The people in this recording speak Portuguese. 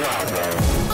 nada.